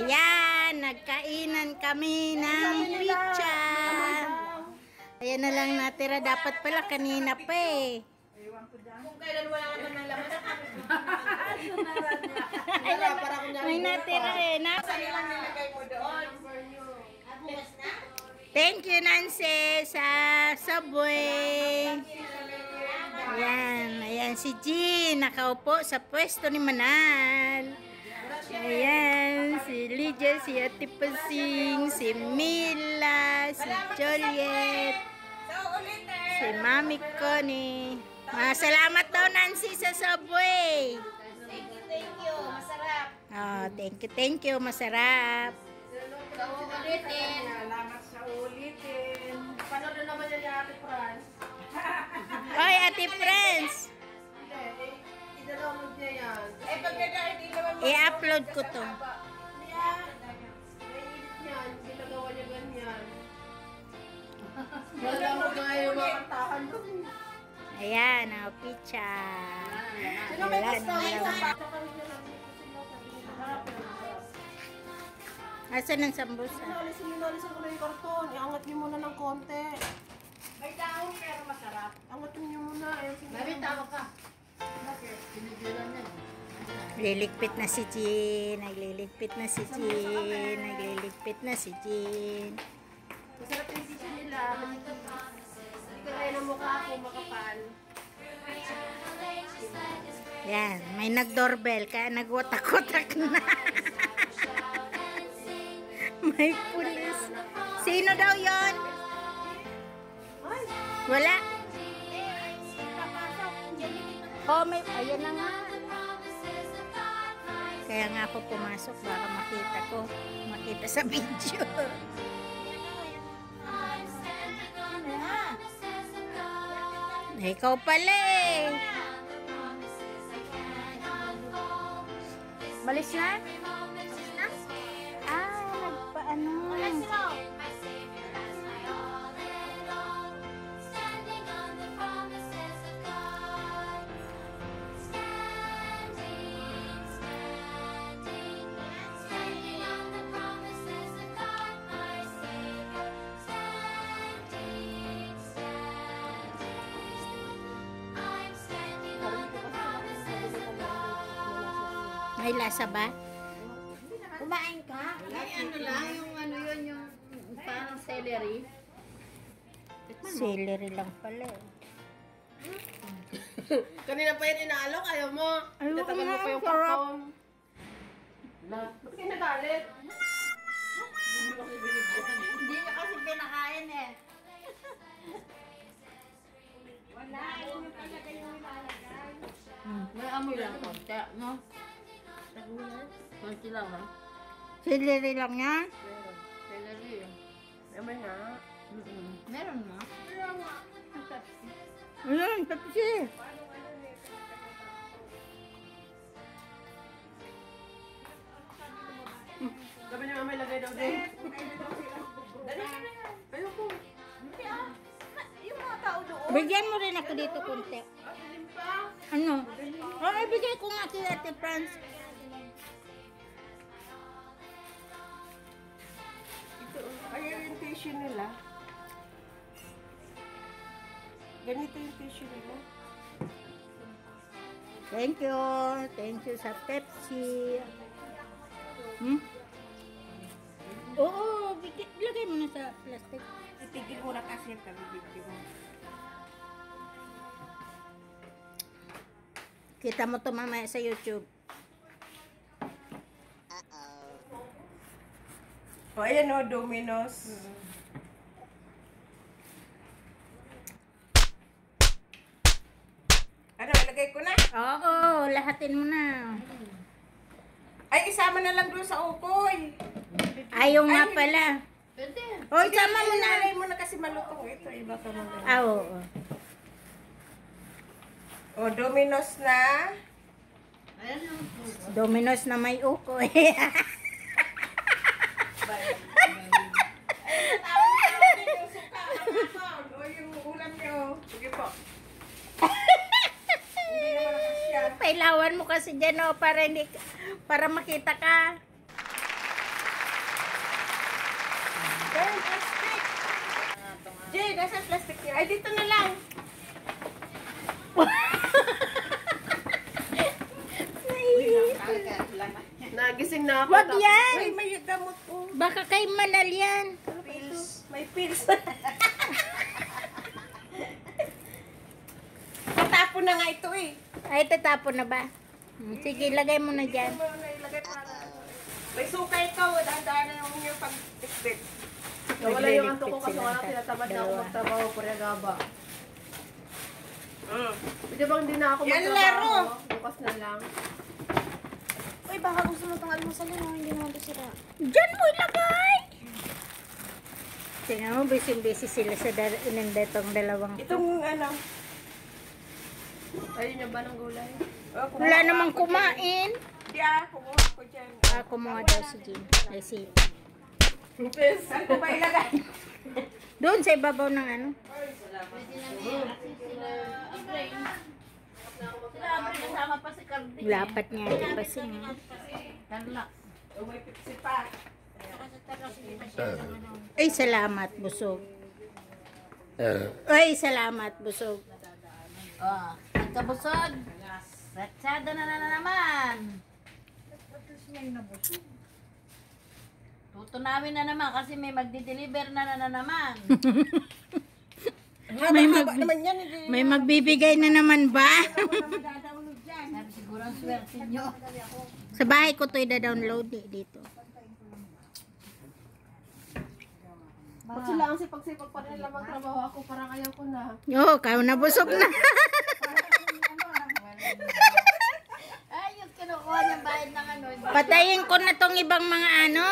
Ayan, nagkainan kami ng pizza. Ayan na lang natira. Dapat pala kanina pa eh. Kung kailan wala ka ng laman, Ayan, may natira eh. Na mo doon? Thank you, Nancy, sa Subway. Ayan, ayan si Jean, nakaupo sa pwesto ni Manal. Ayan, si Lydia, si Ate Pasing, si Mila, si ulitin. si Mami Connie. Ah, salamat daw, Nancy, sa Subway. Thank you, thank you. Masarap. Oh, thank you, thank you, masarap. So, ulitin. Salamat sa ulitin. Panood na naman ni Ate Franz. Oy, Ate Friends, i-upload ko to. Wala mo nga yung mga kantahan doon. Ayan, oh, pizza. Sino may Ayan, gusto? Ay, ayan. sa Asan ang sambusa? Sinalisin mo, nalisin ko na yung karton. Iangat niyo muna ng konti. May taong pero masarap. Angat Liligpit na si Jean. Nagliligpit na si Jean. Nagliligpit na si Jean. Masarap yung sisi nila. Hindi ka kaya ng mukha ko makapal. Yan, may nag-doorbell kaya nagwatak-watak na. may pulis. Sino daw yon? Wala. Oh, may, ayan na nga. Kaya nga ako pumasok baka makita ko. Makita sa video. Ikaw pala eh. Balis na? Lasa ba? Kumain ka? Ay, ano lang, yung ano yun, yung parang celery. Celery lang pala eh. kanina pa yan inaalok. Ayaw mo. Ayaw Tatagal mo pa yung karton. Ba't kayo nagalit? Hindi niya kasi pinakain eh. Wala, yun yung talaga yung nilalagay. May amoy lang konti, no? Konti lang, ha? Celery lang yan? Meron. Celery. Naman nga. Mm-mm. Meron nga. Ayun, Pepsi. Sabi niyo may lagay daw din. Ayoko. Yung mga tao doon. Bigyan mo rin ako dito konti. Pa. Ano? Oh, ibigay ko nga kay Ate Franz. Tissue nila. Ganito yung tissue nila. Thank you. Thank you sa Pepsi. Hmm? Oo, bigay, lagay mo na sa plastic. Itigil mo na kasi yung kabibigyo mo. Kita mo to mamaya sa YouTube. O, ayan o, Domino's. Ano, ilagay ko na? Oo, lahatin mo na. Ay, isama na lang doon sa ukoy. Ayaw nga pala. Pwede. O, isama mo na. Inalay mo na kasi malutong ito. Iba ka mo na. Ah, oo. O, Domino's na. Ayan yung Domino's na may uko Pailawan mo kasi dyan o, para, hindi, para makita ka. Jay, plastic! Jay, nasa plastic niya. Ay, dito na lang. Nagising na ako. Wag yan! Baka kay manal yan. Pills. May pills. Tatapon na nga ito eh. Ay, tatapon na ba? Sige, lagay mo na dyan. Na ilagay para... May suka ito. Dahan-dahan na yung yung pag-tiktik. Nawala yung anto ko kasi wala tinatamad na ako magtrabaho. Puragaba. Mm. Pwede bang hindi na ako Yan, magtrabaho? laro. Bukas na lang. Baka gusto mo itong almusal yun, oh, hindi naman ito sira. Diyan mo ilagay! Tingnan mo, busy-busy sila sa dal- inandetong dalawang to. Itong ano... Ayun niya ba ng gulay? Oh, Wala ako namang kumain. Hindi ah, kumuha ako dyan. Ah, kumuha daw si Jean. Ay, si... Lupis, saan ko ba ilagay? Doon sa ibabaw ng ano. Kasama pa si Cardi. Lapat niya ito kasi. Carla. Oh, may pipsi pa. Ay, salamat, busog. Ay, salamat, busog. Oh, nagkabusog. Ratsada na na, na naman. Tutunawin na naman kasi may magdi-deliver na na, na naman. May, mag, Naman yan, hindi. may magbibigay na naman ba? Sa bahay ko to i-download eh, dito. Ba't sila ang sipag-sipag pa nila magtrabaho ako? Parang ayaw ko na. Oo, oh, kayo na busog na. Ay, yung kinukuha niyang bayad ng ano. Patayin ko na tong ibang mga ano.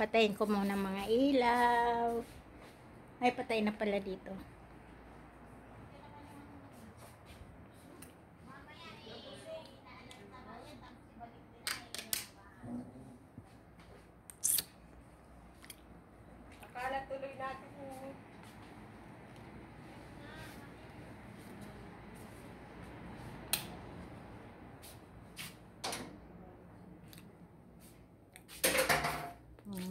Patayin ko muna mga ilaw. Ay, patay na pala dito. Akala tuloy natin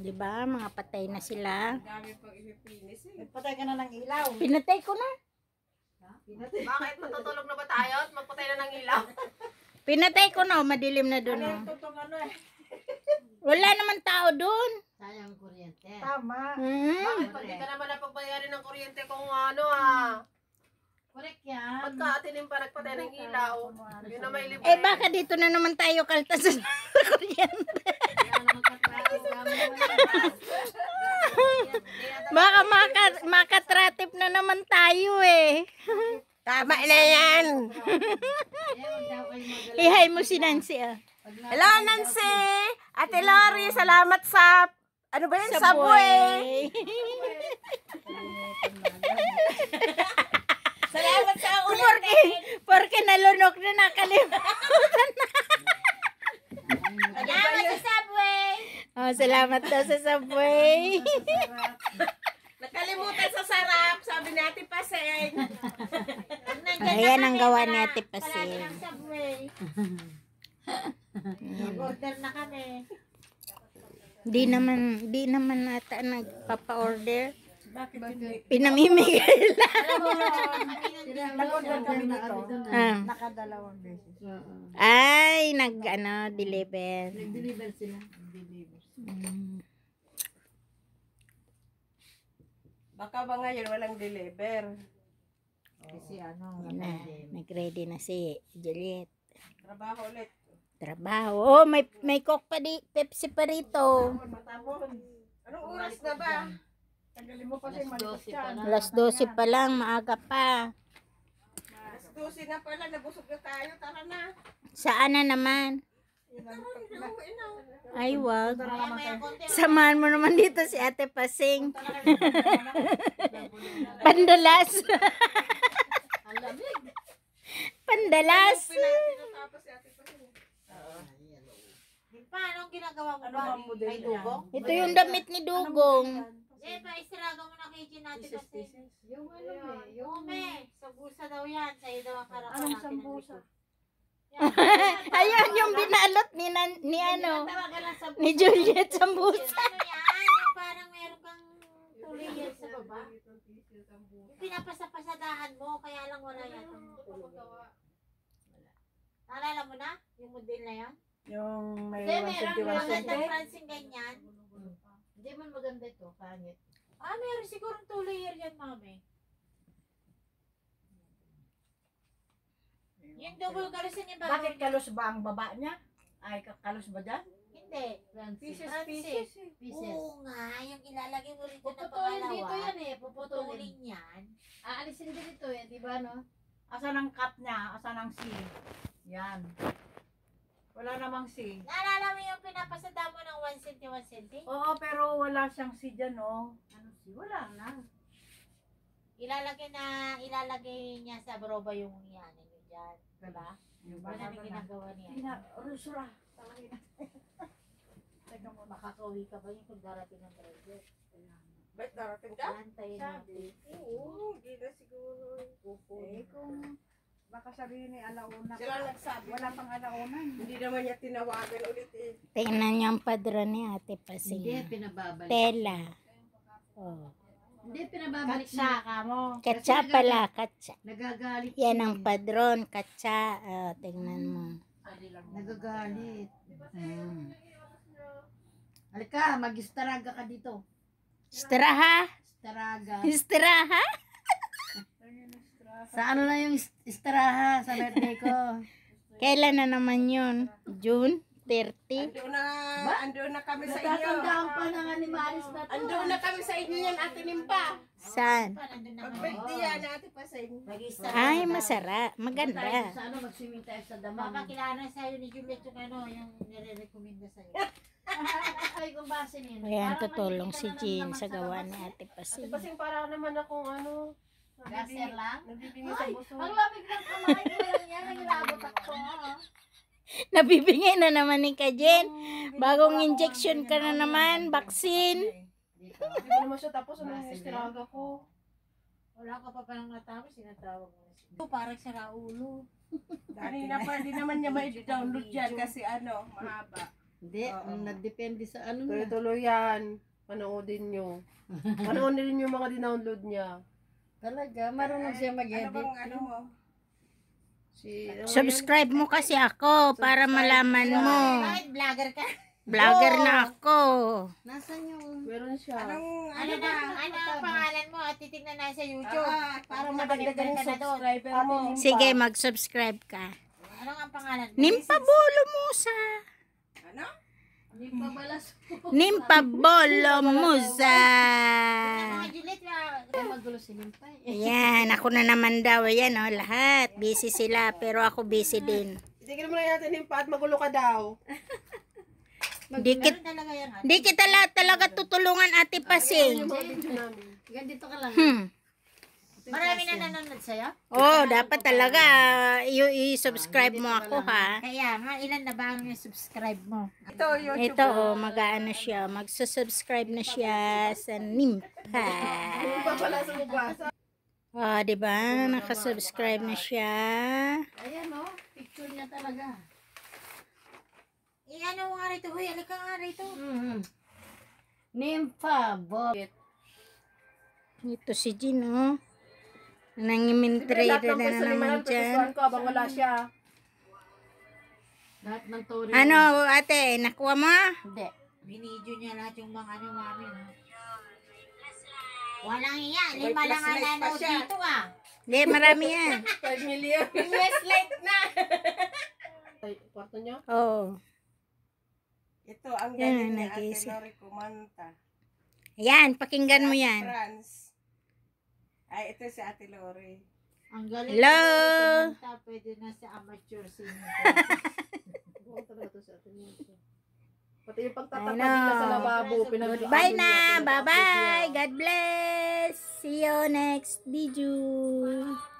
di ba? Mga patay na sila. Dami pang inipinis eh. Patay ka na ng ilaw. Pinatay ko na. Bakit? Matutulog na ba tayo at magpatay na ng ilaw? Pinatay ko na. oh, Madilim na doon. Oh. Tutong ano eh. Wala naman tao doon. Sayang kuryente. Tama. Hmm. Bakit? Pati ka naman napagbayarin ng kuryente kung ano ah. Correct yan. Pagkaatinin pa nagpatay ng ilaw. Yun na may libre. Eh, baka dito na naman tayo kaltas sa kuryente. Baka maka, makatratip na naman tayo eh. Tama na yan! Ihay mo si Nancy ah. Hello Nancy! Ate Lori, salamat sa... Ano ba yun? Subway! salamat sa Porque, porque nalunok na nakalimutan na. Salamat sa Subway! Oh, salamat daw sa subway. Nakalimutan sa sarap, sabi ni Ate Paseng. Ayan ang gawa ni Ate Pasing. Subway. Order na kami. Di naman, di naman nata nagpapa-order. Bakit hindi? Pinamimigay lang. Nag-order kami nito. Ah. Nakadalawang beses. Ay, nag, ano, deliver. Deliver sila. Mm. Baka ba ngayon walang deliver? Kasi ano, Yan na, nag-ready na si Juliet. Trabaho ulit. Trabaho. Oh, may, may coke pa di, Pepsi pa rito. Matapon. Anong oras na ba? Tagalin mo pa siya Alas 12 pa lang. Alas 12 pa lang, maaga pa. Alas 12 na pala, nabusog na tayo. Tara na. Saan na naman? Ay, wag. Samahan mo naman dito si Ate Pasing. Pandalas. Pandalas. Paano ginagawa mo Ano ba? niya? Dugong? Ito yung damit ni Dugong. Eh, paistiraga mo na kay Gin natin kasi. Yung ano eh, yung Ome, sambusa daw yan. Sa'yo daw ang karapan Anong sambusa? Ayan yung binalot ni, nan- ni ano, ni Juliet Sambusa. Ano parang meron kang layer sa baba. Yung pinapasapasadahan mo, kaya lang wala yan. Naalala mo na? Yung model na yan? Yung may Hindi, meron, 171 Ang ganda centi. Francine ganyan. Hindi man maganda ito, pangit. Ah, meron sigurong two layer yan, mami. Yung double kalusin yung bago. Bakit kalos ba ang baba niya? Ay, ka- kalos ba dyan? Hindi. Pieces, pieces. eh. Pieces. Oo nga, yung ilalagay mo rito na Puputulin pangalawa. dito yan eh, puputulin. Yan. Aalisin din ito eh, di ba no? Asan ang cut niya? Asan ang C? Yan. Wala namang C. Naalala mo yung pinapasada mo ng 1 cm, 1 cm? Oo, pero wala siyang C dyan, oh. Ano C? Wala na. Ilalagay na, ilalagay niya sa broba yung yan. Dyan. Diba? Na ginagawa niya. Hindi na, Rusura. Teka mo, makakauwi ka ba yung kung darating ng driver? Ba't darating ka? Antayin natin. Oo, hindi na siguro. Eh, kung baka sabihin ni alauna. Sila nagsabi. Wala pang alauna. Hindi naman niya tinawagan ulit eh. Tingnan niyo ang padron ni Ate Hindi, Pasing. pinababalik. Tela. Oh. Hindi, pinababalik Katsa na. ka mo. Katsa pala, katsa. Nagagalit. Yan ang eh. padron, katsa. Oh, tingnan mo. Nagagalit. Hmm. Halika, mag-istaraga ka dito. Straha? Istaraga. Straha? Sa ano na yung ist- istaraha sa birthday ko? Kailan na naman yun? June 30? Ando na, ando na kami sa inyo. Natatandaan pa ng animalis na to. Ando na kami sa inyo yan, ate Nimpa. Saan? Pa, nandun na Pag kami. birthday yan, ate pa sa inyo. Ay, masarap. Maganda. sa ano, mag-swimming tayo sa damang. Papakilala sa'yo ni Juliet yung ano, yung nire-recommenda sa'yo. Ay, kung base nila. Ayan, tutulong si Jean sa gawa ni. Ate Ate Pasing. Pasing para naman akong ano. Gaser lang? Nabibingi sa buso. Ang lamig ng kamay ko yan. Nagilabot ako. Nabibigay na naman ni Kajen. Bagong injection ka na naman. Vaccine. Hindi naman siya tapos ano yung istiraga ko. Wala ka pa palang natapos, sinatawag mo na siya. Ito, parang sa Raulo. Kanina pa, di naman niya ma-download yan kasi ano, mahaba. Hindi, Oo. nagdepende sa ano na. Tuloy-tuloy yan. Panoodin nyo. Panoodin nyo yung mga dinownload niya. Talaga, marunong siya Ano mag-edit. bang ano mo? Si, ano? Subscribe mo kasi ako para malaman mo. Bakit vlogger ka? Vlogger na ako. Nasaan yung... Meron siya. Ano Anong, na, ano ang pangalan mo at titignan na sa YouTube? Ah, para madagdagan yung subscriber mo. Sige, mag-subscribe ka. Ano ang pangalan mo? Nimpa Bolo Musa. Ano? Hindi pa balas. Nimpa Bolo Musa. Mga Juliet, Kaya magulo si Limpay. Ayan, ako na naman daw. Ayan, oh, lahat. Busy sila, pero ako busy din. Tignan mo na natin yung pat, magulo ka daw. Di, kit, di kita lahat talaga tutulungan, Ate. Hanggang dito ka lang. Hmm. Marami na nanonood sa'yo? Oh, dapat talaga i-subscribe mo ako, ha? Kaya nga, ilan na ba ang subscribe mo? Ito, YouTube. Ito, oh, mag-ano siya. Magsusubscribe na siya sa Nimpa. Pa pala sa. Oh, di ba? Nakasubscribe na siya. Ayan o, picture niya talaga. Eh, ano nga rito? Huy, alika nga rito. Mm-hmm. Nympha, Bob. Ito si Jean, oh. Ng na naman dyan. ko habang wala siya. Lahat ng tori. Ano, ate, nakuha mo? Hindi. Binidyo niya lahat yung mga ano mami. no? Walang iya. Lima lang ang nanood dito ah. Hindi, marami yan. 5 million. yes, late na. Ay, kwarto niyo? Oo. Ito, ang galing ni Ate. Lori kumanta. Yan, pakinggan mo yan. France. Ay, ito si Ate Lori. Ang galing. Hello? Kumanta, Pwede na sa amateur singer. Oo, talaga to si Ate Lori. Pati yung know. nila sa lababo. Bye na. Bye-bye. God bless. See you next video.